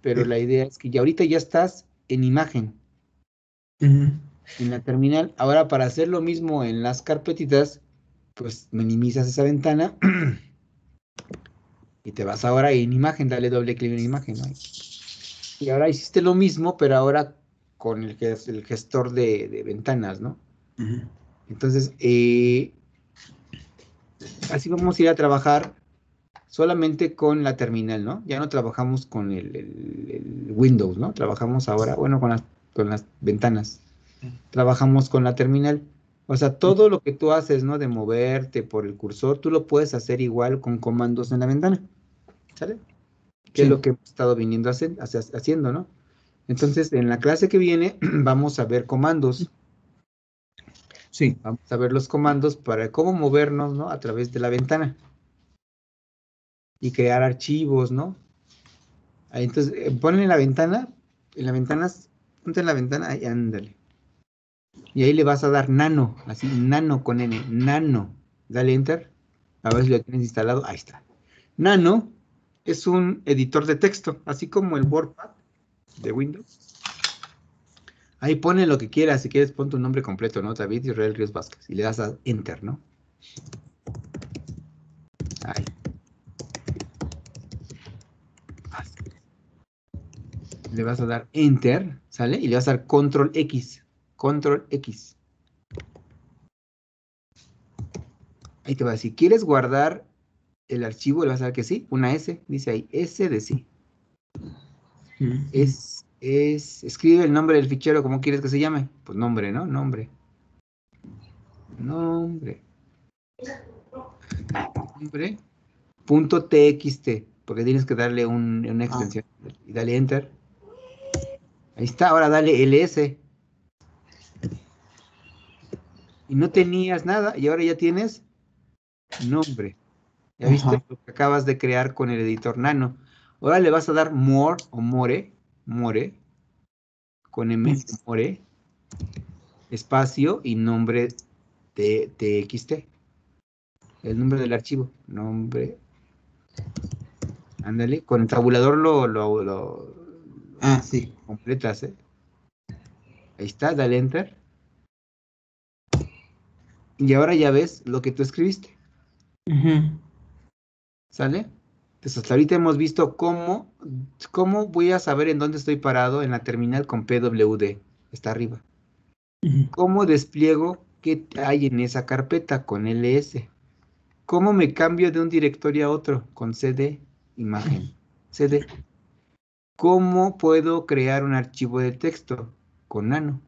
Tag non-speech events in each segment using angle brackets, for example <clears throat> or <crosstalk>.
pero la idea es que ya ahorita ya estás en imagen. En la terminal. Ahora, para hacer lo mismo en las carpetitas, pues minimizas esa ventana <clears throat> y te vas ahora en imagen, dale doble clic en imagen. Y ahora hiciste lo mismo, pero ahora con el, el gestor de, ventanas, ¿no? Entonces, eh, así vamos a ir a trabajar solamente con la terminal, ¿no? Ya no trabajamos con el, Windows, ¿no? Trabajamos ahora, bueno, con las, con las ventanas. Trabajamos con la terminal. O sea, todo lo que tú haces, ¿no? De moverte por el cursor, tú lo puedes hacer igual con comandos en la ventana. ¿Sale? Que es lo que hemos estado viniendo haciendo, ¿no? Entonces, en la clase que viene <clears throat> vamos a ver comandos. Sí. Vamos a ver los comandos para cómo movernos, ¿no? A través de la ventana. Y crear archivos, ¿no? Ahí, entonces, eh, ponle en la ventana, en la ventana, ponte en la ventana, ahí, ándale. Y ahí le vas a dar nano, así, nano con N, nano. Dale enter. A ver si lo tienes instalado. Ahí está. Nano es un editor de texto, así como el WordPad de Windows. Ahí pone lo que quieras, si quieres pon tu nombre completo, ¿no? David Israel Ríos Vázquez. Y le das a Enter, ¿no? Ahí. Le vas a dar Enter, ¿sale? Y le vas a dar Control X. Control X. Ahí te va a decir, ¿quieres guardar el archivo? Le vas a dar que sí, una S, dice ahí, S de sí. Es, es, escribe el nombre del fichero, ¿cómo quieres que se llame? Pues nombre, ¿no? Nombre. Nombre. Nombre. Punto TXT, porque tienes que darle una extensión. Y dale Enter. Ahí está, ahora dale LS. Y no tenías nada, y ahora ya tienes nombre. ¿Ya viste lo que acabas de crear con el editor Nano? Ahora le vas a dar more o more, more, con M, more, espacio y nombre de TXT. El nombre del archivo, nombre. Ándale, con el tabulador lo, lo, lo ah, sí. completas, ¿eh? Ahí está, dale enter. Y ahora ya ves lo que tú escribiste. ¿Sale? Entonces, hasta ahorita hemos visto cómo, cómo voy a saber en dónde estoy parado en la terminal con PWD. Está arriba. ¿Cómo despliego qué hay en esa carpeta con LS? ¿Cómo me cambio de un directorio a otro con CD, imagen? CD. ¿Cómo puedo crear un archivo de texto con Nano?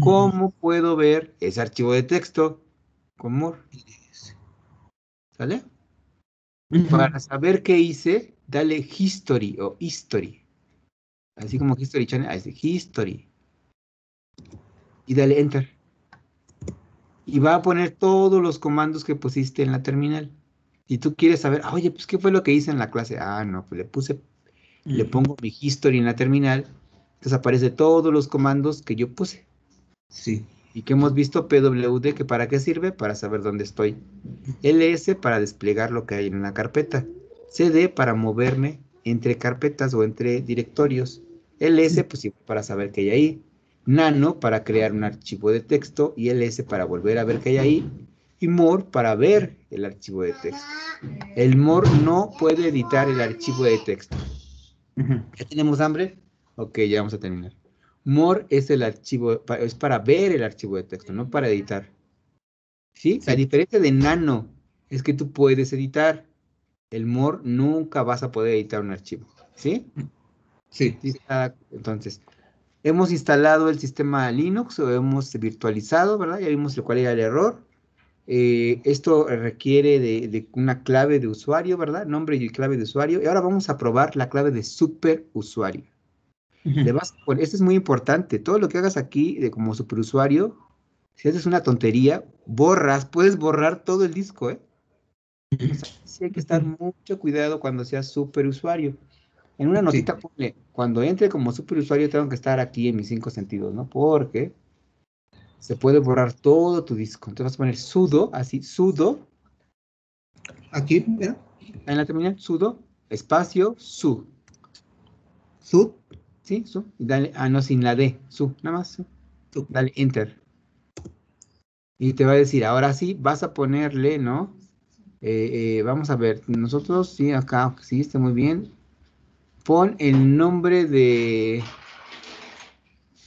¿Cómo puedo ver ese archivo de texto con More? ¿Sale? Para saber qué hice, dale history o history. Así como history channel, ahí history. Y dale enter. Y va a poner todos los comandos que pusiste en la terminal. Y tú quieres saber, ah, oye, pues qué fue lo que hice en la clase. Ah, no, pues le puse, le pongo mi history en la terminal. Entonces aparece todos los comandos que yo puse. Sí y que hemos visto PWD, que para qué sirve, para saber dónde estoy. LS para desplegar lo que hay en la carpeta. CD para moverme entre carpetas o entre directorios. LS pues para saber qué hay ahí. Nano para crear un archivo de texto y LS para volver a ver qué hay ahí. Y More para ver el archivo de texto. El More no puede editar el archivo de texto. ¿Ya tenemos hambre? Ok, ya vamos a terminar. More es el archivo, es para ver el archivo de texto, no para editar. ¿Sí? La diferencia de Nano es que tú puedes editar. El More nunca vas a poder editar un archivo. ¿Sí? Sí. Entonces, hemos instalado el sistema Linux o hemos virtualizado, ¿verdad? Ya vimos cuál era el error. Eh, esto requiere de, de, una clave de usuario, ¿verdad? Nombre y clave de usuario. Y ahora vamos a probar la clave de superusuario. Le vas esto es muy importante, todo lo que hagas aquí de como superusuario, si haces una tontería, borras, puedes borrar todo el disco, ¿eh? sí hay que estar mucho cuidado cuando seas superusuario. En una notita cuando entre como superusuario tengo que estar aquí en mis cinco sentidos, ¿no? Porque se puede borrar todo tu disco. Entonces vas a poner sudo, así, sudo. Aquí, mira. En la terminal, sudo, espacio, su ¿Su? Sí, su. Y dale, ah, no, sin la D, su, nada más. Su. Dale enter. Y te va a decir, ahora sí, vas a ponerle, ¿no? Eh, eh, vamos a ver, nosotros, sí, acá, sí, está muy bien. Pon el nombre de...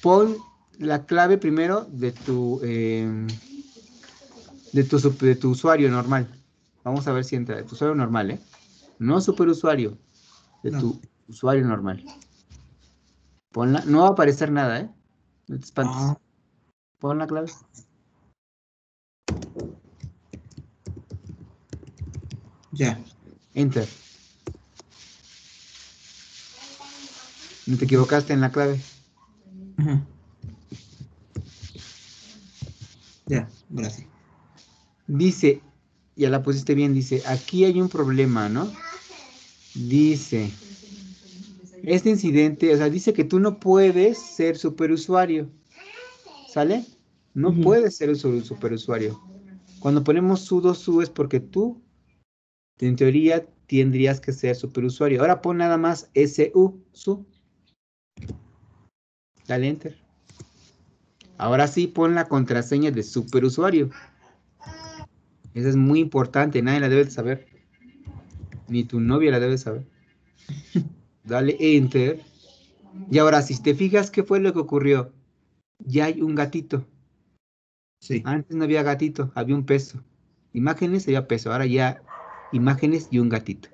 Pon la clave primero de tu, em, de tu, de tu usuario normal. Vamos a ver si entra, de tu usuario normal, ¿eh? No superusuario, de tu usuario normal. Ponla, no va a aparecer nada, ¿eh? No te espantes. Ah. Pon la clave. Ya. Enter. No te equivocaste en la clave. Ya, gracias. Dice, ya la pusiste bien, dice, aquí hay un problema, ¿no? Dice, este incidente, o sea, dice que tú no puedes ser superusuario. ¿Sale? No puedes ser un superusuario. Cuando ponemos sudo su es porque tú, en teoría, tendrías que ser superusuario. Ahora pon nada más su, su. Dale enter. Ahora sí pon la contraseña de superusuario. Esa es muy importante, nadie la debe saber. Ni tu novia la debe saber. <laughs> Dale enter. Y ahora, si te fijas, ¿qué fue lo que ocurrió? Ya hay un gatito. Sí. Antes no había gatito, había un peso. Imágenes había peso, ahora ya imágenes y un gatito.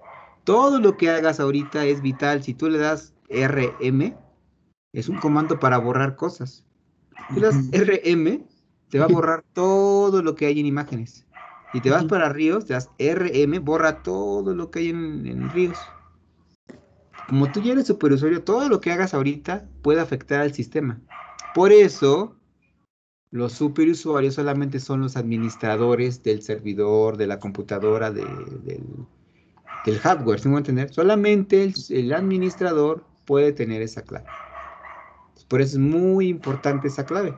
Todo lo que hagas ahorita es vital. Si tú le das RM, es un comando para borrar cosas. Das RM, te va a borrar <laughs> todo lo que hay en imágenes. Y te vas para ríos, te das RM, borra todo lo que hay en, ríos. Como tú ya eres superusuario, todo lo que hagas ahorita puede afectar al sistema. Por eso, los superusuarios solamente son los administradores del servidor, de la computadora, del, hardware, ¿sí me entender? Solamente el, administrador puede tener esa clave. Por eso es muy importante esa clave,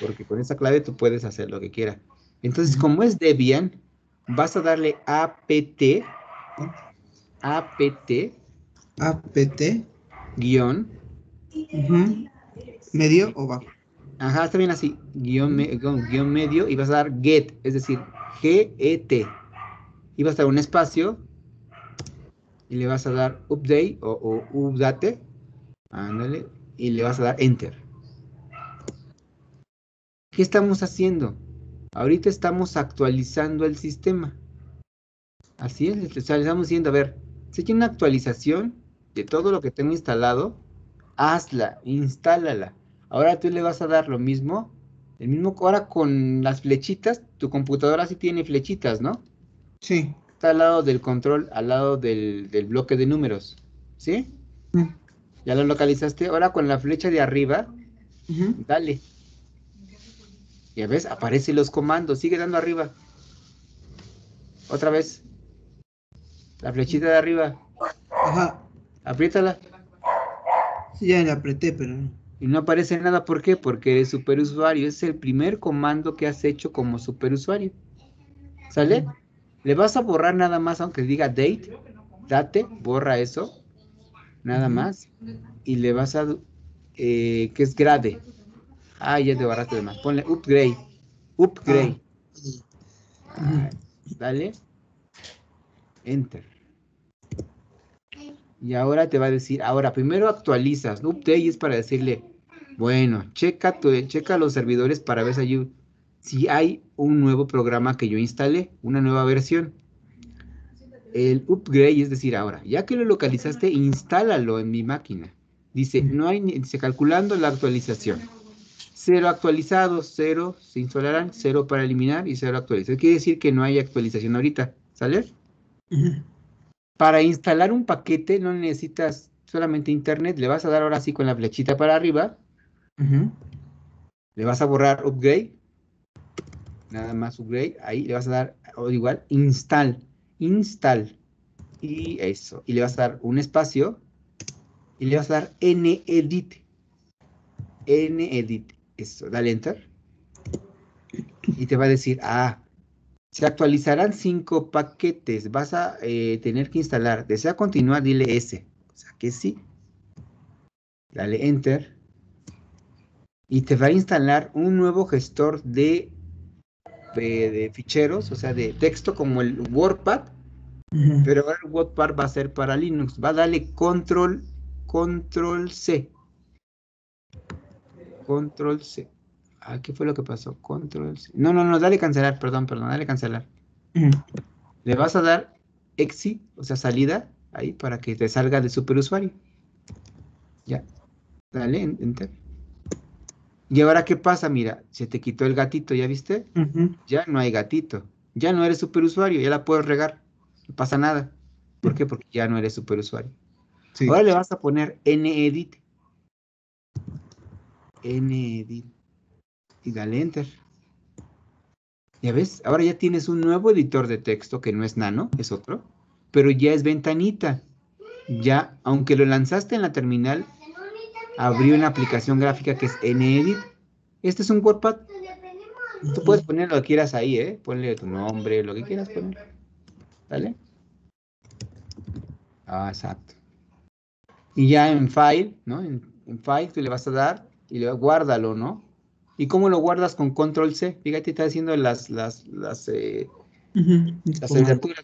porque con esa clave tú puedes hacer lo que quieras. Entonces, como es Debian, vas a darle apt, apt, apt, guion, medio o bajo. Ajá, está bien así, guion, medio, y vas a dar get, es decir, get. Y vas a dar un espacio, y le vas a dar update o, update, ándale, y le vas a dar enter. ¿Qué estamos haciendo? Ahorita estamos actualizando el sistema. Así es, estamos diciendo, a ver, si hay una actualización de todo lo que tengo instalado, hazla, instálala. Ahora tú le vas a dar lo mismo, el mismo, ahora con las flechitas, tu computadora sí tiene flechitas, ¿no? Sí. Está al lado del control, al lado del, bloque de números, ¿sí? Mm. Ya lo localizaste, ahora con la flecha de arriba, dale, ya ves, aparecen los comandos, sigue dando arriba. Otra vez. La flechita de arriba. Ajá. Apriétala. Sí, ya la apreté, pero no. Y no aparece nada, ¿por qué? Porque eres superusuario. Es el primer comando que has hecho como superusuario. ¿Sale? Le vas a borrar nada más, aunque diga date, date, borra eso. Nada más. Y le vas a, eh, que es grade. Ah, ya te barraste de más. Ponle upgrade. Upgrade. Ah. dale. Enter. Y ahora te va a decir, ahora primero actualizas. Update es para decirle, bueno, checa, tu, checa los servidores para ver si hay, un nuevo programa que yo instalé, una nueva versión. El upgrade es decir, ahora, ya que lo localizaste, instálalo en mi máquina. Dice, no hay, dice, calculando la actualización. Cero actualizados, cero se instalarán, cero para eliminar y cero actualizados. Quiere decir que no hay actualización ahorita, ¿sale? Para instalar un paquete no necesitas solamente internet, le vas a dar ahora sí con la flechita para arriba. Le vas a borrar upgrade. Nada más upgrade. Ahí le vas a dar igual install. Install. Y eso. Y le vas a dar un espacio. Y le vas a dar nedit. nedit. Eso, dale enter. Y te va a decir, ah, se actualizarán cinco paquetes. Vas a eh, tener que instalar. Desea continuar, dile S. O sea que sí. Dale Enter. Y te va a instalar un nuevo gestor de, de, de ficheros, o sea, de texto como el WordPad, pero ahora el WordPad va a ser para Linux. Va a darle control, control C. Control C. Ah, ¿qué fue lo que pasó? Control C. No, no, no, dale cancelar, perdón, perdón, dale cancelar. Le vas a dar exit, o sea, salida, ahí, para que te salga de superusuario. Ya. Dale, en- enter. Y ahora, ¿qué pasa? Mira, se te quitó el gatito, ¿ya viste? Ya no hay gatito. Ya no eres superusuario, ya la puedes regar. No pasa nada. ¿Por qué? Porque ya no eres superusuario. Sí. Ahora le vas a poner nedit. nedit. Y dale enter. Ya ves, ahora ya tienes un nuevo editor de texto que no es nano, es otro, pero ya es ventanita. Ya, aunque lo lanzaste en la terminal, abrió una aplicación gráfica que es nedit. Este es un WordPad. Tú puedes poner lo que quieras ahí, ¿eh? Ponle tu nombre, lo que quieras poner. ¿Vale? Ah, exacto. Y ya en File, ¿no? En, en File tú le vas a dar y le guárdalo, ¿no? ¿Y cómo lo guardas con Control C? Fíjate, está haciendo las, las, las, eh, las.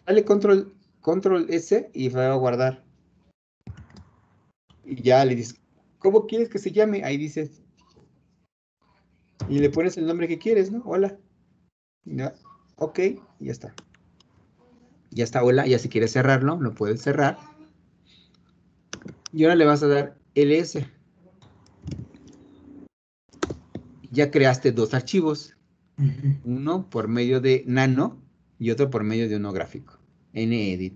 Dale Control, Control S y va a guardar. Y ya le dices, ¿cómo quieres que se llame? Ahí dices. Y le pones el nombre que quieres, ¿no? Hola. Ya, ok, ya está. Ya está, hola. Ya si quieres cerrarlo, lo puedes cerrar. Y ahora le vas a dar ls. Ya creaste dos archivos uno por medio de nano y otro por medio de uno gráfico, nedit.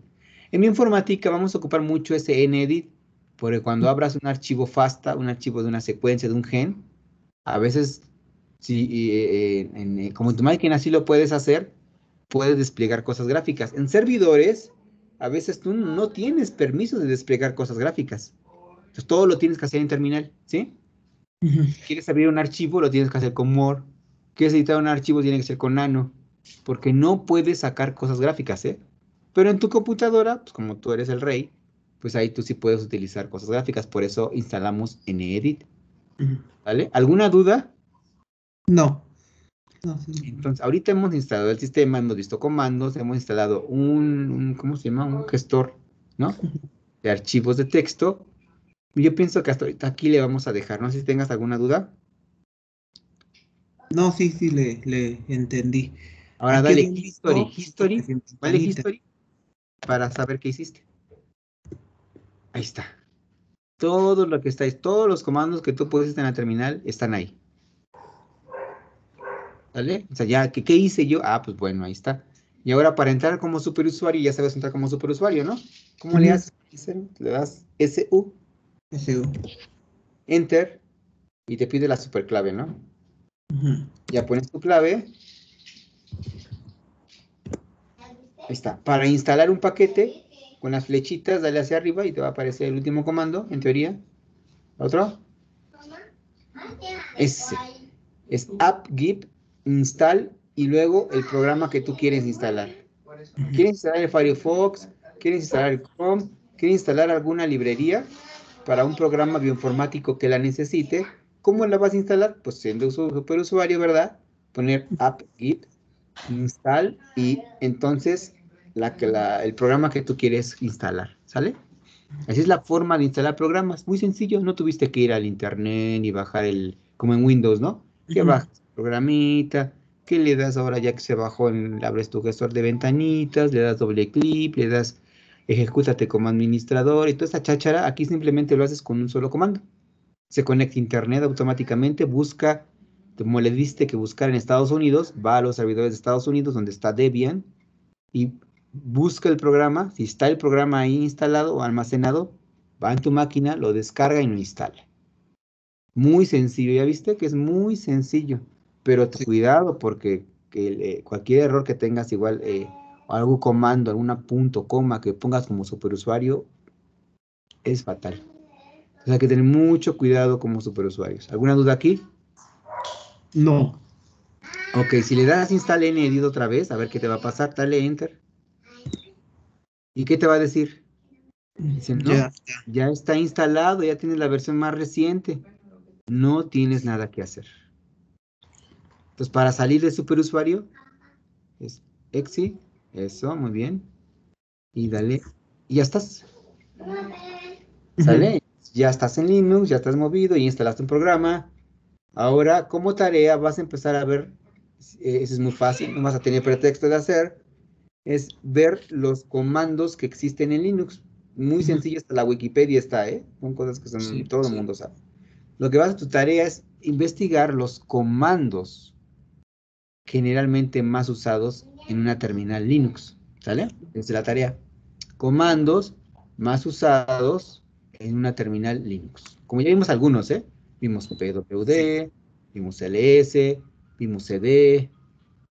En mi informática vamos a ocupar mucho ese nedit, porque cuando abras un archivo FASTA, un archivo de una secuencia, de un gen, a veces, si, eh, eh, en, eh, como en tu máquina sí lo puedes hacer, puedes desplegar cosas gráficas. En servidores, a veces tú no tienes permiso de desplegar cosas gráficas. Entonces todo lo tienes que hacer en terminal, ¿sí? Quieres abrir un archivo, lo tienes que hacer con More. Quieres editar un archivo, tiene que ser con Nano. Porque no puedes sacar cosas gráficas, ¿eh? Pero en tu computadora, pues como tú eres el rey, pues ahí tú sí puedes utilizar cosas gráficas. Por eso instalamos NEdit. ¿vale? ¿Alguna duda? No. No, sí. Entonces, ahorita hemos instalado el sistema, hemos visto comandos, hemos instalado un, un- ¿cómo se llama? Un gestor, ¿no? De archivos de texto. Y Yo pienso que hasta ahorita aquí le vamos a dejar. No sé si tengas alguna duda. No, sí, sí, le, le entendí. Ahora dale history, history, ventanita. history para saber qué hiciste. Ahí está. Todo lo que está, todos los comandos que tú pusiste en la terminal están ahí. ¿Vale? O sea, ya, ¿qué, qué hice yo? Ah, pues bueno, ahí está. Y ahora para entrar como superusuario, ya sabes entrar como superusuario, ¿no? ¿Cómo le haces? Le das SU, SU. Enter, y te pide la superclave, ¿no? Ya pones tu clave. Ahí está. Para instalar un paquete, con las flechitas, dale hacia arriba y te va a aparecer el último comando, en teoría. ¿Otro? Ese. Es app-get install y luego el programa que tú quieres instalar. ¿Quieres instalar el Firefox? ¿Quieres instalar el Chrome? ¿Quieres instalar alguna librería para un programa bioinformático que la necesite? ¿Cómo la vas a instalar? Pues siendo su superusuario, ¿verdad? Poner app-get install y entonces la, la- el programa que tú quieres instalar, ¿sale? Así es la forma de instalar programas, muy sencillo, no tuviste que ir al internet ni bajar el, como en Windows, ¿no? Que bajas programita, que le das ahora ya que se bajó, en- abres tu gestor de ventanitas, le das doble clic, le das ejecútate como administrador y toda esa cháchara, aquí simplemente lo haces con un solo comando. Se conecta a internet automáticamente, busca, como le diste que buscar en Estados Unidos, va a los servidores de Estados Unidos donde está Debian y busca el programa, si está el programa ahí instalado o almacenado, va en tu máquina, lo descarga y lo instala. Muy sencillo, ya viste que es muy sencillo, pero Sí. cuidado porque que eh, cualquier error que tengas, igual eh, algún comando, alguna punto, coma que pongas como superusuario, es fatal. O sea, hay que tener mucho cuidado como superusuarios. ¿Alguna duda aquí? No. Ok, si le das install nedit otra vez, a ver qué te va a pasar, dale enter. ¿Y qué te va a decir? Dicen, no, Ya. ya está instalado, ya tienes la versión más reciente. No tienes nada que hacer. Entonces, para salir de superusuario, es exit, eso, muy bien. Y dale, y ya estás. ¿Sale? Ya estás en Linux, ya estás movido y instalaste un programa. Ahora, como tarea, vas a empezar a ver, eh, eso es muy fácil, no vas a tener pretexto de hacer, es ver los comandos que existen en Linux. Muy sencillo, hasta la Wikipedia está, ¿eh? Son cosas que son, Sí, todo el mundo sabe. Lo que vas a tu tarea es investigar los comandos generalmente más usados en una terminal Linux, ¿sale? Esa es la tarea. Comandos más usados en una terminal Linux. Como ya vimos algunos, ¿eh? Vimos PWD, vimos LS, vimos CD,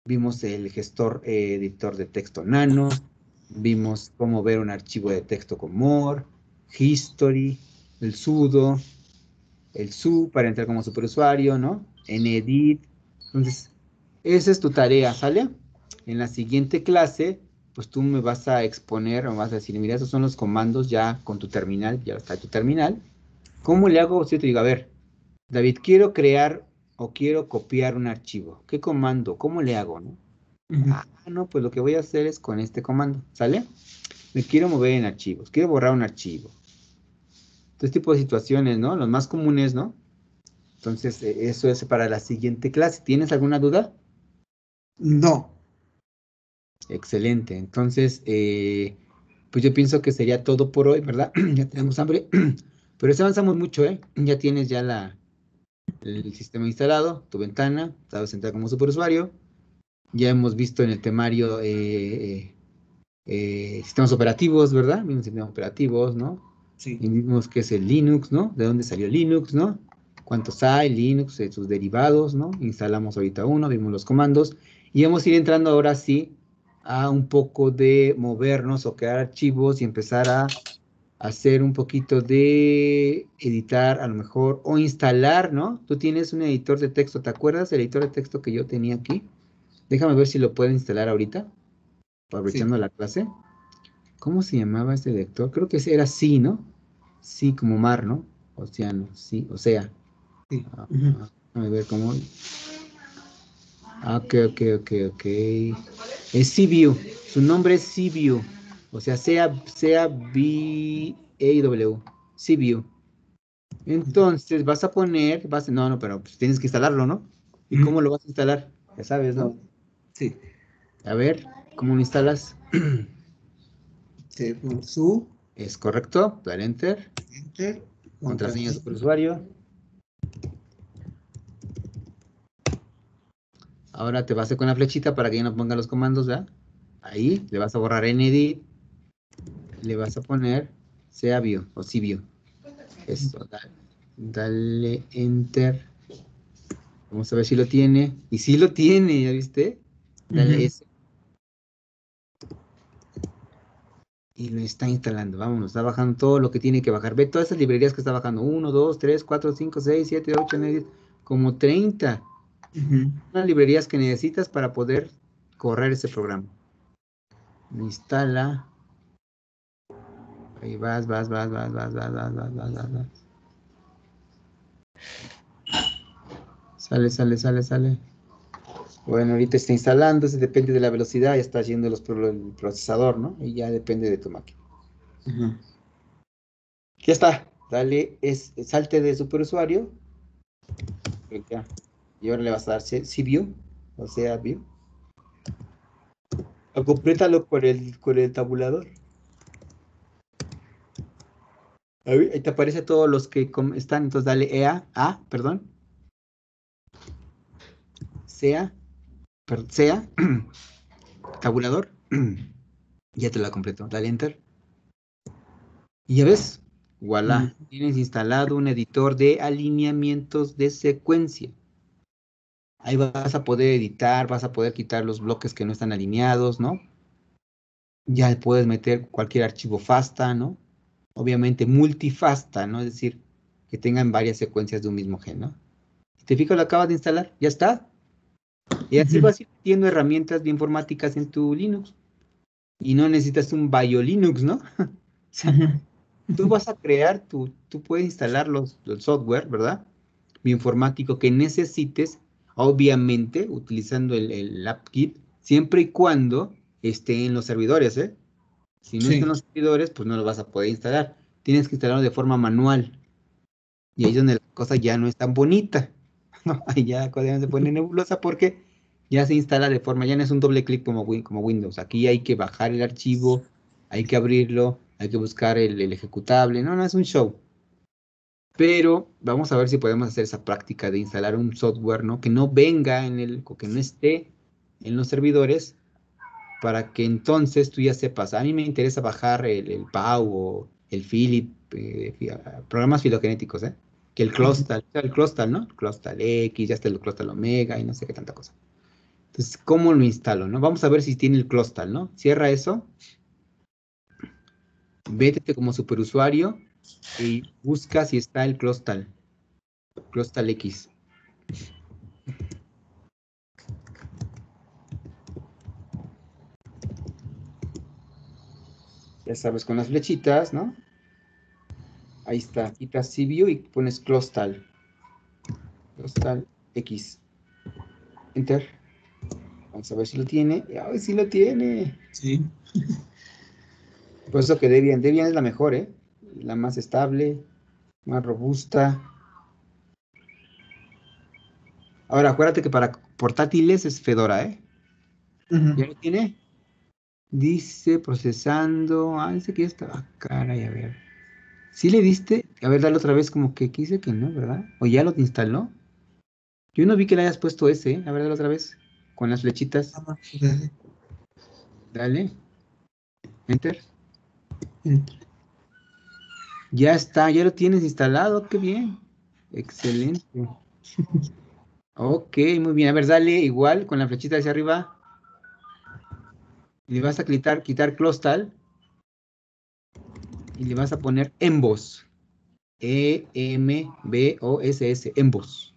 vimos el gestor eh, editor de texto nano, vimos cómo ver un archivo de texto con more, history, el sudo, el su para entrar como superusuario, ¿no? Nedit. Entonces, esa es tu tarea, ¿sale? En la siguiente clase, pues tú me vas a exponer o vas a decir, mira, esos son los comandos ya con tu terminal, ya está tu terminal. ¿Cómo le hago? Si te digo, a ver, David, quiero crear o quiero copiar un archivo. ¿Qué comando? ¿Cómo le hago? No? Ah, no, pues lo que voy a hacer es con este comando, ¿sale? Me quiero mover en archivos, quiero borrar un archivo. Este tipo de situaciones, ¿no? Los más comunes, ¿no? Entonces, eh, eso es para la siguiente clase. ¿Tienes alguna duda? No. Excelente. Entonces, eh, pues yo pienso que sería todo por hoy, ¿verdad? <clears throat> ya tenemos hambre. <clears throat> Pero si avanzamos mucho, ¿eh? Ya tienes ya la, el sistema instalado, tu ventana, sabes entrar como superusuario. Ya hemos visto en el temario eh, eh, eh, sistemas operativos, ¿verdad? Vimos sistemas operativos, ¿no? Sí. Y vimos qué es el Linux, ¿no? De dónde salió Linux, ¿no? Cuántos hay, Linux, eh, sus derivados, ¿no? Instalamos ahorita uno, vimos los comandos. Y vamos a ir entrando ahora sí a un poco de movernos o crear archivos y empezar a hacer un poquito de editar a lo mejor o instalar, ¿no? Tú tienes un editor de texto, ¿te acuerdas del editor de texto que yo tenía aquí? Déjame ver si lo puedo instalar ahorita, aprovechando la clase. ¿Cómo se llamaba este lector? Creo que era sí, ¿no? Sí, como mar, ¿no? Océano, sí, o sea. Sí. Ah, ah, déjame ver cómo. Ah, ok, ok, ok, ok. Es CView. Su nombre es CView. O sea, sea, sea B-A-W. CView. Entonces vas a poner, vas, no, no, pero pues tienes que instalarlo, ¿no? ¿Y cómo lo vas a instalar? Ya sabes, ¿no? Sí. A ver, ¿cómo lo instalas? <clears throat> Sí, con su Es correcto, dar enter, enter. contraseña de usuario. Ahora te vas a ir con la flechita para que ya no ponga los comandos, ¿verdad? Ahí le vas a borrar en edit, le vas a poner CAView o CView. Eso, dale, dale enter. Vamos a ver si lo tiene. Y si lo tiene, ¿ya viste? Dale Ujú. S. Y lo está instalando. Vámonos, está bajando todo lo que tiene que bajar. Ve todas esas librerías que está bajando. 1, 2, 3, 4, 5, 6, 7, 8, 9, 10. Como 30. Ujú. Las librerías que necesitas para poder correr ese programa. Instala. Ahí vas, vas, vas, vas, vas, vas, vas, vas, vas, vas, vas. Sale, sale, sale, sale. Bueno, ahorita está instalando, eso depende de la velocidad, ya está yendo los, el procesador, ¿no? Y ya depende de tu máquina. Ujú. Ya está. Dale, es, salte de superusuario. Clica. Y ahora le vas a dar CView, o sea, view. O complétalo con el, con el tabulador. Ahí te aparece todos los que están, entonces dale EA, A, perdón. Sea, per- sea, <clears throat> tabulador. <clears throat> ya te la completo. Dale enter. Y ya ves, voilà, tienes instalado un editor de alineamientos de secuencia. Ahí vas a poder editar, vas a poder quitar los bloques que no están alineados, ¿no? Ya puedes meter cualquier archivo FASTA, ¿no? Obviamente multifasta, ¿no? Es decir, que tengan varias secuencias de un mismo gen, ¿no? ¿Te fijas? Lo acabas de instalar, ya está. Y así vas metiendo herramientas de informáticas en tu Linux. Y no necesitas un BioLinux, ¿no? <laughs> O sea. Tú vas a crear, tu, tú puedes instalar los, el software, ¿verdad? Bioinformático que necesites, obviamente utilizando el, el AppKit, siempre y cuando esté en los servidores, ¿eh? Si no Sí. está en los servidores, pues no lo vas a poder instalar. Tienes que instalarlo de forma manual. Y ahí es donde la cosa ya no es tan bonita. <laughs> Ahí ya se pone <laughs> nebulosa porque ya se instala de forma, ya no es un doble clic como, Win- como Windows. Aquí hay que bajar el archivo, hay que abrirlo, hay que buscar el, el ejecutable. No, no es un show. Pero vamos a ver si podemos hacer esa práctica de instalar un software, ¿no? Que no venga en el, que no esté en los servidores, para que entonces tú ya sepas. A mí me interesa bajar el, el PAU o el Philip, eh, ah, programas filogenéticos, ¿eh? Que el Clostal, el Clostal, ¿no? Clostal X, ya está el Clostal Omega y no sé qué tanta cosa. Entonces, ¿cómo lo instalo, no? Vamos a ver si tiene el Clostal, ¿no? Cierra eso. Vétete como superusuario y busca si está el Clostal. Clostal X. Ya sabes, con las flechitas, ¿no? Ahí está, quitas CView y pones Clostal. Clostal X. Enter. Vamos a ver si lo tiene. ¡Ay, sí lo tiene! Sí. Por eso que Debian, Debian es la mejor, ¿eh? La más estable, más robusta. Ahora, acuérdate que para portátiles es Fedora, ¿eh? ¿Ya lo tiene? Dice procesando. Ah, dice que ya está. Ah, caray, a ver. ¿Sí le diste? A ver, dale otra vez como que quise que no, ¿verdad? ¿O ya lo instaló? Yo no vi que le hayas puesto ese, ¿eh? A ver, dale otra vez. Con las flechitas. Ah, dale. Dale. Enter. Enter. Ya está, ya lo tienes instalado, qué bien. Excelente. <laughs> Ok, muy bien. A ver, dale igual con la flechita hacia arriba. Le vas a quitar, quitar Clostal. Y le vas a poner Embos. E-M-B-O-S-S. Embos.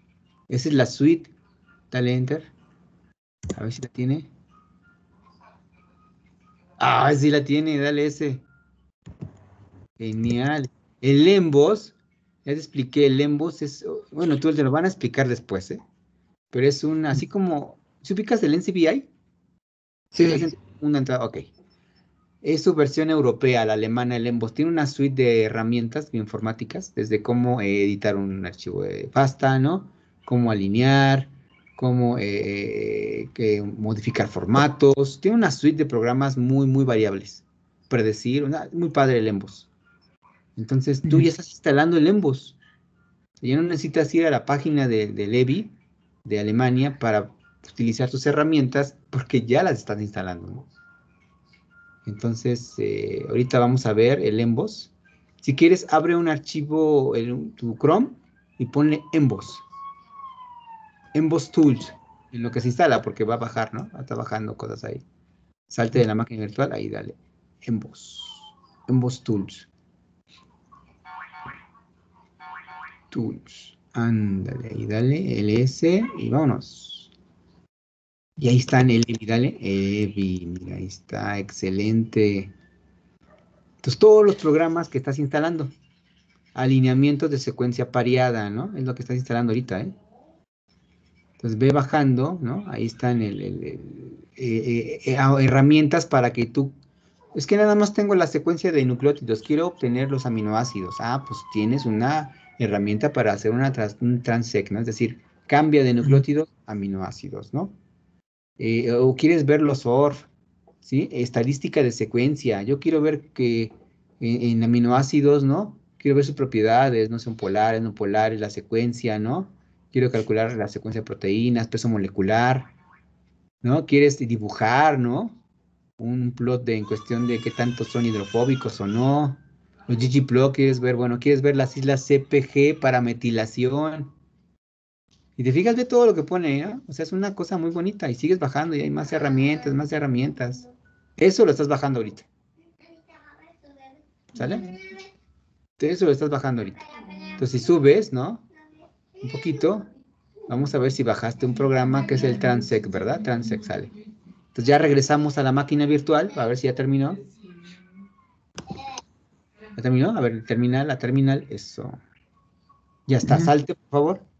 Esa es la suite. Dale Enter. A ver si la tiene. Ah, sí la tiene, dale ese. Genial. El Embos, ya te expliqué, el Embos es, bueno, tú te lo van a explicar después, ¿eh? Pero es un, así como, ¿si ubicas el NCBI? Sí. Es una entrada, ok. Es su versión europea, la alemana, el Embos. Tiene una suite de herramientas bioinformáticas, desde cómo eh, editar un archivo de FASTA, ¿no? Cómo alinear, cómo eh, que modificar formatos. Tiene una suite de programas muy, muy variables. Predecir, una- muy padre el Embos. Entonces tú ya estás instalando el Embos. Ya no necesitas ir a la página de, de Levi de Alemania para utilizar tus herramientas porque ya las estás instalando. ¿no? Entonces, eh, ahorita vamos a ver el Embos. Si quieres, abre un archivo en tu Chrome y ponle Embos. Embos Tools, en lo que se instala, porque va a bajar, ¿no? Está bajando cosas ahí. Salte de la máquina virtual, ahí dale. Embos. Embos Tools. Tools. Ándale, ahí dale, LS y vámonos. Y ahí está en el Evi, mira, ahí está, excelente. Entonces, todos los programas que estás instalando. Alineamientos de secuencia pareada, ¿no? Es lo que estás instalando ahorita, ¿eh? Entonces ve bajando, ¿no? Ahí están el, eh, eh, eh, herramientas para que tú... Es que nada más tengo la secuencia de nucleótidos, quiero obtener los aminoácidos. Ah, pues tienes una herramienta para hacer una trans, un transect, ¿no? Es decir, cambia de nucleótidos a aminoácidos, ¿no? Eh, o quieres ver los ORF, ¿sí? Estadística de secuencia. Yo quiero ver que en, aminoácidos, ¿no? Quiero ver sus propiedades, no son polares, no polares, la secuencia, ¿no? Quiero calcular la secuencia de proteínas, peso molecular, ¿no? Quieres dibujar, ¿no? Un plot de, en cuestión de qué tanto son hidrofóbicos o no. Los ggplot quieres ver, bueno, quieres ver las islas CPG para metilación. Y te fijas de todo lo que pone, ¿no? O sea, es una cosa muy bonita y sigues bajando y hay más herramientas, más herramientas. Eso lo estás bajando ahorita. ¿Sale? Eso lo estás bajando ahorita. Entonces, si subes, ¿no? Un poquito, vamos a ver si bajaste un programa que es el Transec, ¿verdad? Transec sale. Entonces ya regresamos a la máquina virtual, a ver si ya terminó. ¿Ya terminó? A ver, terminal, la terminal, eso. Ya está, salte, por favor.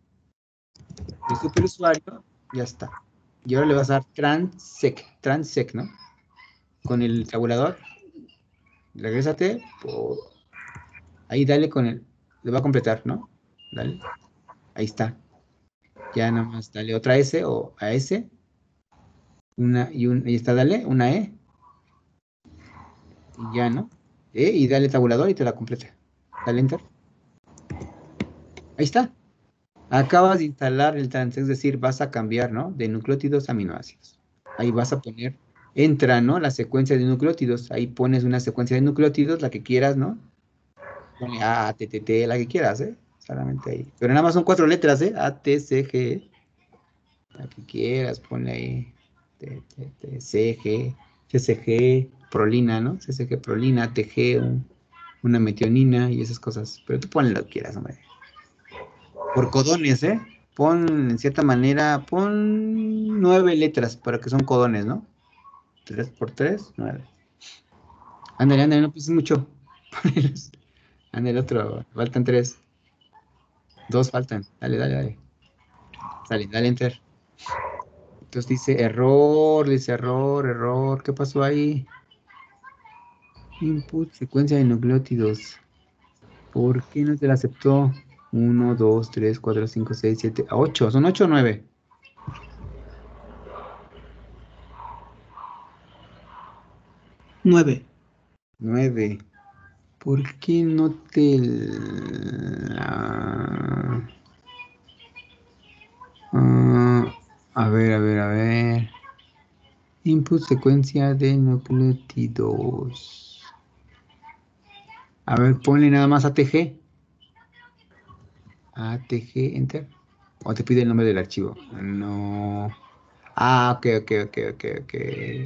El superusuario, ya está. Y ahora le vas a dar transec, transec, ¿no? Con el tabulador. Regrésate. Ahí dale con el. Le va a completar, ¿no? Dale. Ahí está. Ya nada más dale otra S o a S. Una y un. Ahí está, dale, una E. Y ya, ¿no? E y dale tabulador y te la completa. Dale enter. Ahí está. Acabas de instalar el trans, es decir, vas a cambiar, ¿no? De nucleótidos a aminoácidos. Ahí vas a poner, entra, ¿no? La secuencia de nucleótidos. Ahí pones una secuencia de nucleótidos, la que quieras, ¿no? Pone A, T, T, T, la que quieras, ¿eh? Solamente ahí. Pero nada más son cuatro letras, ¿eh? A, T, C, G. La que quieras, ponle ahí. T, T, T, C, G, CCG, prolina, ¿no? CCG, prolina, TG, un- una metionina y esas cosas. Pero tú ponle lo que quieras, hombre. Por codones, ¿eh? Pon, en cierta manera, pon nueve letras para que son codones, ¿no? Tres por tres, nueve. Ándale, ándale, no pienses mucho. <laughs> Ándale, otro. Faltan tres. Dos faltan. Dale, dale, dale. Dale, dale, enter. Entonces dice error, dice error, error. ¿Qué pasó ahí? Input, secuencia de nucleótidos. ¿Por qué no te la aceptó? 1, 2, 3, 4, 5, 6, 7, 8. ¿Son 8 o 9? Nueve. 9. ¿Por qué no te la... Ah, a ver, a ver, a ver. Input secuencia de nucleótidos. A ver, ponle nada más ATG. ATG, enter. O te pide el nombre del archivo. No. Ah, ok, ok, ok, ok, ok,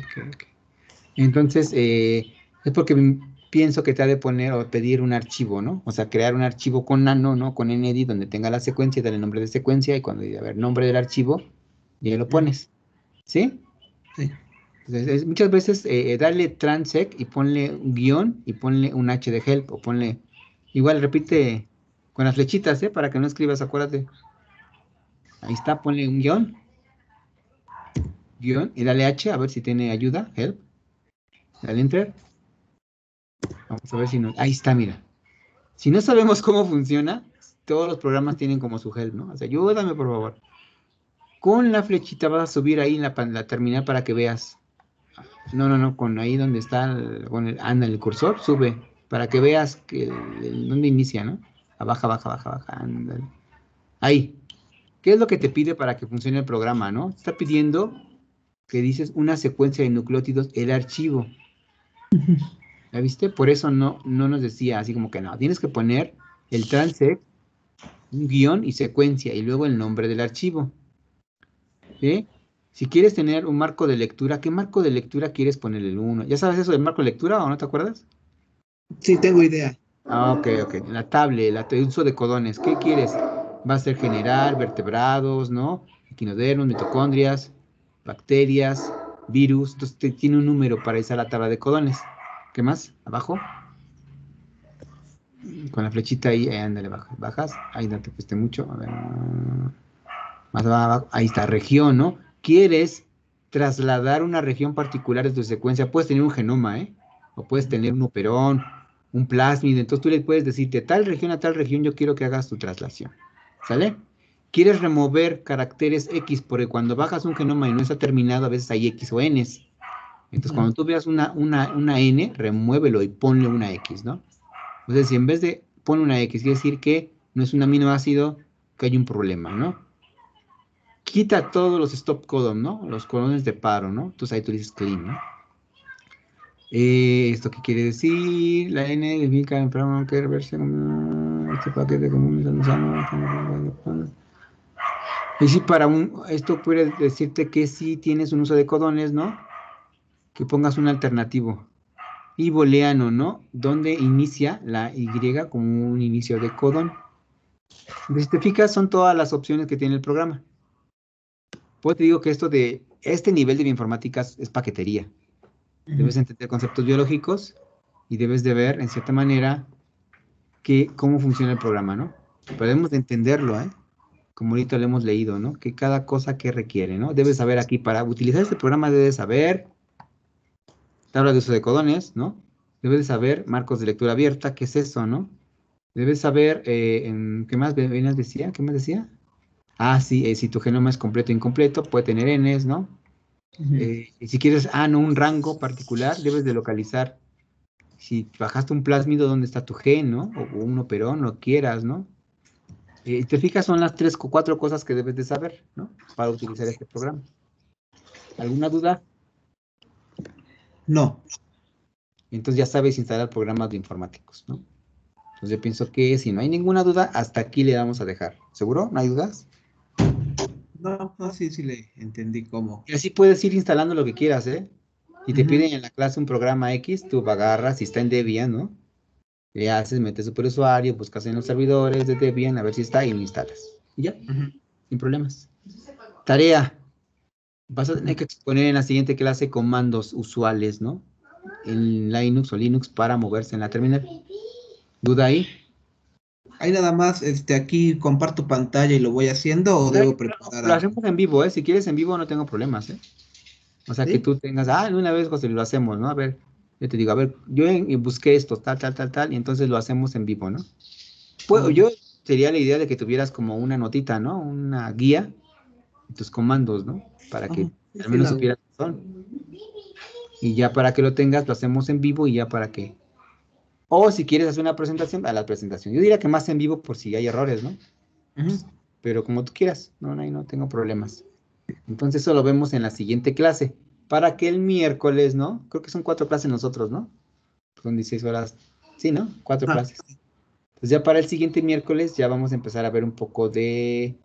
ok, ok. Entonces, eh, es porque pienso que te ha de poner o pedir un archivo, ¿no? O sea, crear un archivo con nano, ¿no? Con ND donde tenga la secuencia, dale el nombre de secuencia y cuando diga, a ver, nombre del archivo, y ahí lo pones. ¿Sí? Sí. Entonces, es- muchas veces eh, eh, dale transec y ponle un guion y ponle un H de help o ponle, igual repite con las flechitas, ¿eh? Para que no escribas, acuérdate. Ahí está, ponle un guion. Guión y dale H a ver si tiene ayuda, help. Dale enter. Vamos a ver si no. Ahí está, mira. Si no sabemos cómo funciona, todos los programas tienen como su help, ¿no? O sea, ayúdame, por favor. Con la flechita vas a subir ahí en la, terminal para que veas. No, no, no, con ahí donde está, el, con el, anda el cursor, sube, para que veas que dónde inicia, ¿no? Baja, baja, baja, baja, ándale. Ahí. ¿Qué es lo que te pide para que funcione el programa, no? Está pidiendo que dices una secuencia de nucleótidos, el archivo. <laughs> ¿La viste? Por eso no, no nos decía así como que no. Tienes que poner el transect, un guion y secuencia, y luego el nombre del archivo. ¿Sí? Si quieres tener un marco de lectura, ¿qué marco de lectura quieres ponerle el 1? ¿Ya sabes eso del marco de lectura o no te acuerdas? Sí, tengo idea. Ah, ok, ok. La tablet, la- el uso de codones, ¿qué quieres? Va a ser generar vertebrados, ¿no? Equinodermos, mitocondrias, bacterias, virus. Entonces te- tiene un número para esa la tabla de codones. ¿Qué más? Abajo. Con la flechita ahí, ahí ándale, bajas, bajas. Ahí no te cueste mucho. A ver. Más abajo. Ahí está, región, ¿no? Quieres trasladar una región particular de tu secuencia. Puedes tener un genoma, ¿eh? O puedes tener un operón, un plásmido. Entonces tú le puedes decir de tal región a tal región yo quiero que hagas tu traslación. ¿Sale? Quieres remover caracteres X porque cuando bajas un genoma y no está terminado, a veces hay X o Ns. Entonces, cuando tú veas una, una, una N, remuévelo y ponle una X, ¿no? Entonces, si en vez de pone una X, quiere decir que no es un aminoácido, que hay un problema, ¿no? Quita todos los stop codon, ¿no? Los codones de paro, ¿no? Entonces ahí tú dices clean, ¿no? Eh, ¿Esto qué quiere decir? La N significa en que reverse este paquete común y si para un, esto puede decirte que si tienes un uso de codones, ¿no? Que pongas un alternativo. Y booleano, ¿no? Donde inicia la Y como un inicio de codón. Entonces, si te fijas, son todas las opciones que tiene el programa. Pues te digo que esto de este nivel de bioinformática es paquetería. Debes entender conceptos biológicos y debes de ver, en cierta manera, que, cómo funciona el programa, ¿no? Podemos entenderlo, ¿eh? Como ahorita lo hemos leído, ¿no? Que cada cosa que requiere, ¿no? Debes saber aquí, para utilizar este programa debes saber tabla de uso de codones, ¿no? Debes saber marcos de lectura abierta, ¿qué es eso, no? Debes saber, eh, ¿qué más decía? ¿Qué más decía? Ah, sí, eh, si tu genoma es completo o incompleto, puede tener Ns, ¿no? Eh, y si quieres, ah, no, un rango particular, debes de localizar si bajaste un plásmido, dónde está tu gen, ¿no? O, un operón, lo quieras, ¿no? Y te fijas, son las tres o cuatro cosas que debes de saber, ¿no? Para utilizar este programa. ¿Alguna duda? No. Entonces ya sabes instalar programas de informáticos, ¿no? Entonces yo pienso que si no hay ninguna duda, hasta aquí le vamos a dejar. ¿Seguro? ¿No hay dudas? No, no, sí, sí le entendí cómo. Y así puedes ir instalando lo que quieras, ¿eh? Y te piden en la clase un programa X, tú agarras, si está en Debian, ¿no? Le haces, metes superusuario, buscas en los servidores de Debian a ver si está y lo instalas. Y ya, sin problemas. Tarea. Vas a tener que exponer en la siguiente clase comandos usuales, ¿no? En Linux o Linux para moverse en la terminal. ¿Duda ahí? Ahí nada más, este, aquí comparto pantalla y lo voy haciendo o debo preparar. Lo hacemos en vivo, ¿eh? Si quieres en vivo no tengo problemas, ¿eh? O sea, que tú tengas, ah, una vez, José, lo hacemos, ¿no? A ver, yo te digo, a ver, yo busqué esto, tal, tal, tal, tal, y entonces lo hacemos en vivo, ¿no? Pues, yo sería la idea de que tuvieras como una notita, ¿no? Una guía, tus comandos, ¿no? Para que al menos supieras qué son. Y ya para que lo tengas, lo hacemos en vivo y ya para que... O si quieres hacer una presentación, a la presentación. Yo diría que más en vivo por si hay errores, ¿no? Pero como tú quieras, no, no, no tengo problemas. Entonces eso lo vemos en la siguiente clase. Para que el miércoles, ¿no? Creo que son cuatro clases nosotros, ¿no? Son 16 horas. Sí, ¿no? Cuatro clases. Entonces ya para el siguiente miércoles ya vamos a empezar a ver un poco de...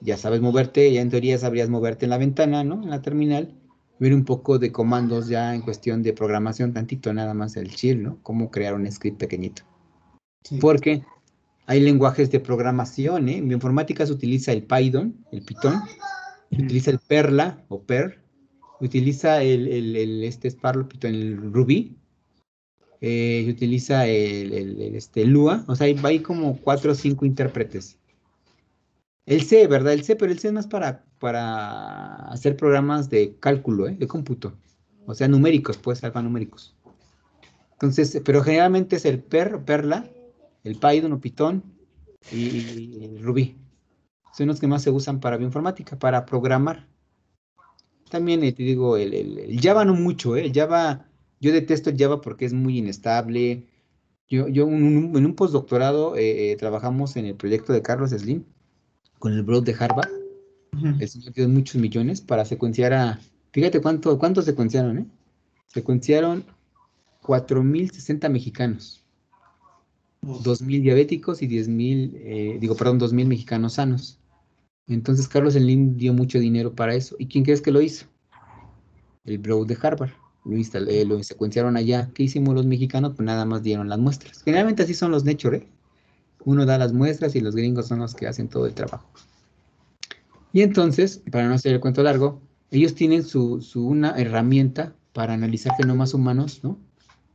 Ya sabes moverte, ya en teoría sabrías moverte en la ventana, ¿no? En la terminal. Ver un poco de comandos ya en cuestión de programación, tantito nada más el chill, ¿no? Cómo crear un script pequeñito. Porque hay lenguajes de programación, ¿eh? En informática se utiliza el Python, el Python, utiliza el Perla o Per, utiliza el, el, este Sparrow, el Ruby, eh, utiliza el, este, Lua, o sea, hay, como cuatro o cinco intérpretes. El C, ¿verdad? El C, pero el C es más para, para hacer programas de cálculo, ¿eh? de cómputo. O sea, numéricos, pues, alfanuméricos. Entonces, pero generalmente es el Per, Perla, el Python o Python y el Ruby son los que más se usan para bioinformática, para programar. También eh, te digo, el, Java no mucho, ¿eh? Java, yo detesto el Java porque es muy inestable. Yo, yo en un postdoctorado eh, trabajamos en el proyecto de Carlos Slim con el Broad de Harvard. El señor dio muchos millones para secuenciar a. Fíjate cuánto, cuántos secuenciaron, ¿eh? Secuenciaron 4.060 mexicanos. 2.000 diabéticos y 10.000, digo, perdón, 2.000 mexicanos sanos. Entonces Carlos Slim dio mucho dinero para eso. ¿Y quién crees que lo hizo? El Bro de Harvard. Lo, instalé, lo secuenciaron allá. ¿Qué hicimos los mexicanos? Pues nada más dieron las muestras. Generalmente así son los Nature, ¿eh? Uno da las muestras y los gringos son los que hacen todo el trabajo. Y entonces, para no hacer el cuento largo, ellos tienen su, una herramienta para analizar genomas humanos, ¿no?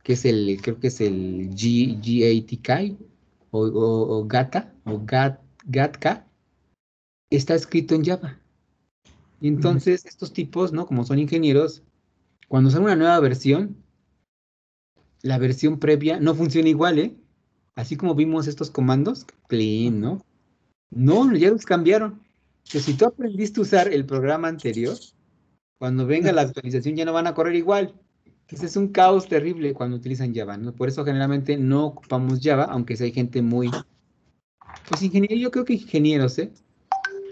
Que es el, creo que es el G, GATK o, o, GATA o GAT, GATK está escrito en Java. Y entonces estos tipos, ¿no? Como son ingenieros, cuando sale una nueva versión, la versión previa no funciona igual, ¿eh? Así como vimos estos comandos, clean, ¿no? No, ya los cambiaron. Entonces, si tú aprendiste a usar el programa anterior, cuando venga la actualización ya no van a correr igual. Entonces es un caos terrible cuando utilizan Java, ¿no? Por eso generalmente no ocupamos Java, aunque si hay gente muy... Pues ingeniero, yo creo que ingenieros, ¿eh?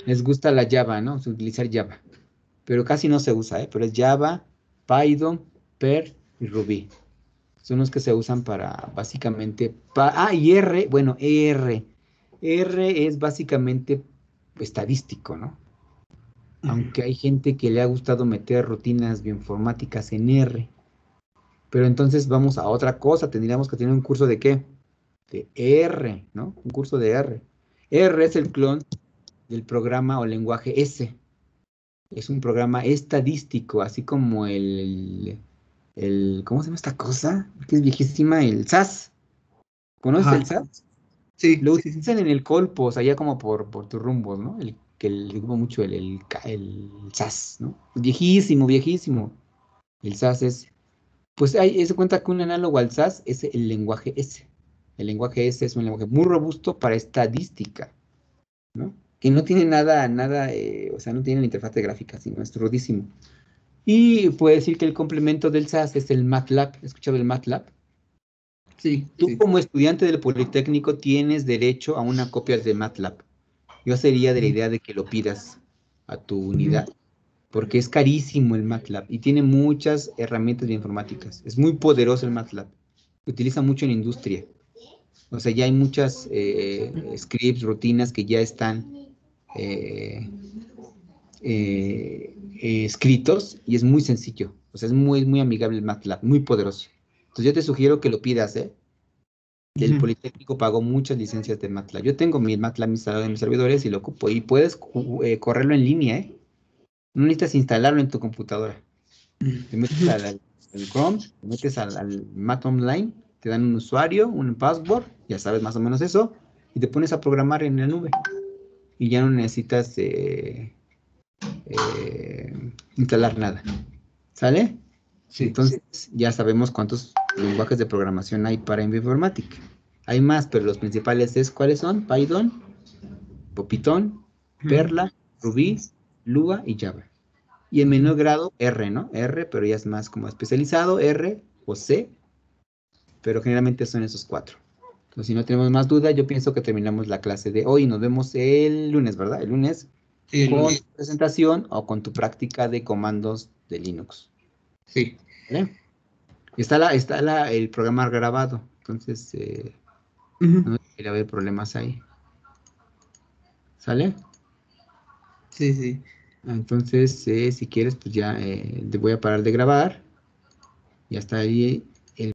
les gusta la Java, ¿no? Utilizar Java. Pero casi no se usa, ¿eh? Pero es Java, Python, Per y Ruby. Son los que se usan para básicamente... ah, y R, bueno, R. R es básicamente estadístico, ¿no? Aunque hay gente que le ha gustado meter rutinas bioinformáticas en R. Pero entonces vamos a otra cosa. Tendríamos que tener un curso de qué? De R, ¿no? Un curso de R. R es el clon del programa o lenguaje S. Es un programa estadístico, así como el, el, ¿cómo se llama esta cosa? Que es viejísima, el SAS. ¿Conoces el SAS? Sí. Lo utilizan en el colpo, o sea, ya como por, por tus rumbos, ¿no? El, que le digo mucho el, el, el, SAS, ¿no? Viejísimo, viejísimo. El SAS es, pues hay, se cuenta que un análogo al SAS es el lenguaje S. El lenguaje S es un lenguaje muy robusto para estadística, ¿no? Que no tiene nada, nada, eh, o sea, no tiene la interfaz de gráfica, sino es rudísimo. Y puede decir que el complemento del SAS es el MATLAB. ¿Has escuchado el MATLAB? Sí. Tú como estudiante del Politécnico tienes derecho a una copia de MATLAB. Yo sería de la idea de que lo pidas a tu unidad, porque es carísimo el MATLAB y tiene muchas herramientas de informáticas. Es muy poderoso el MATLAB. Se utiliza mucho en industria. O sea, ya hay muchas eh, scripts, rutinas que ya están eh, eh, escritos y es muy sencillo. O sea, es muy, muy amigable el MATLAB, muy poderoso. Entonces yo te sugiero que lo pidas, ¿eh? El Politécnico pagó muchas licencias de MATLAB. Yo tengo mi MATLAB instalado en mis servidores y lo ocupo. Y puedes correrlo en línea, ¿eh? No necesitas instalarlo en tu computadora. Te metes al, Chrome, te metes al, al Mat Online te dan un usuario, un password, ya sabes más o menos eso, y te pones a programar en la nube. Y ya no necesitas eh, eh, instalar nada. ¿Sale? Sí, Entonces ya sabemos cuántos lenguajes de programación hay para Informática. Hay más, pero los principales es cuáles son? Python, Python, Perla, Ruby, Lua y Java. Y en menor grado R, ¿no? R, pero ya es más como especializado, R o C pero generalmente son esos cuatro. Entonces, si no tenemos más duda, yo pienso que terminamos la clase de hoy. Nos vemos el lunes, ¿verdad? El lunes con tu presentación o con tu práctica de comandos de Linux. Sí. Está, la, está la, el programa grabado, entonces eh, no debería haber problemas ahí. ¿Sale? Sí, sí. Entonces, eh, si quieres, pues ya eh, te voy a parar de grabar. Ya está ahí